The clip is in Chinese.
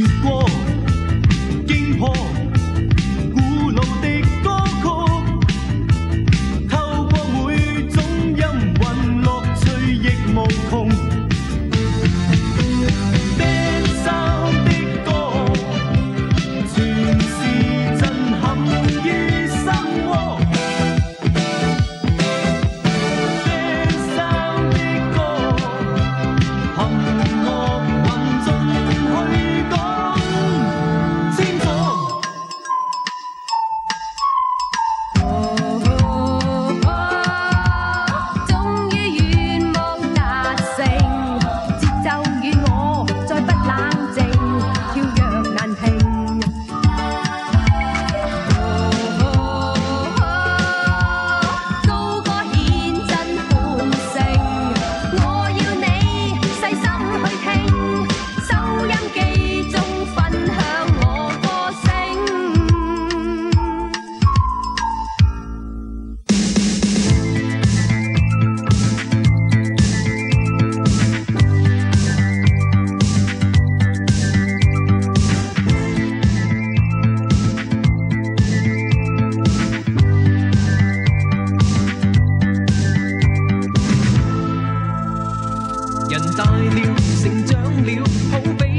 如果人大了成长了好比